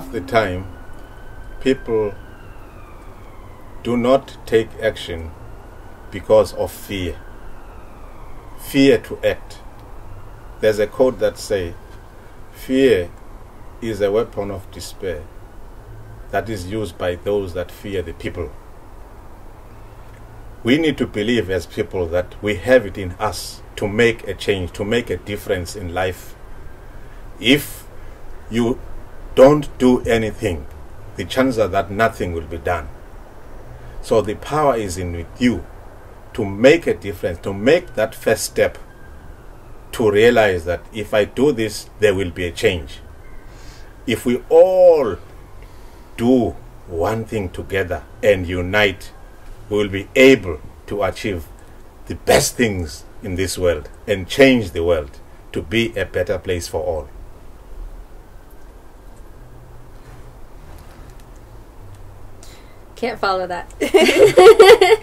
the time, people do not take action because of fear. Fear to act. There's a quote that say, "Fear is a weapon of despair that is used by those that fear the people." We need to believe as people that we have it in us to make a change, to make a difference in life. If you don't do anything, the chances are that nothing will be done. So the power is in with you to make a difference, to make that first step, to realize that if I do this, there will be a change. If we all do one thing together and unite, we will be able to achieve the best things in this world and change the world to be a better place for all. Can't follow that.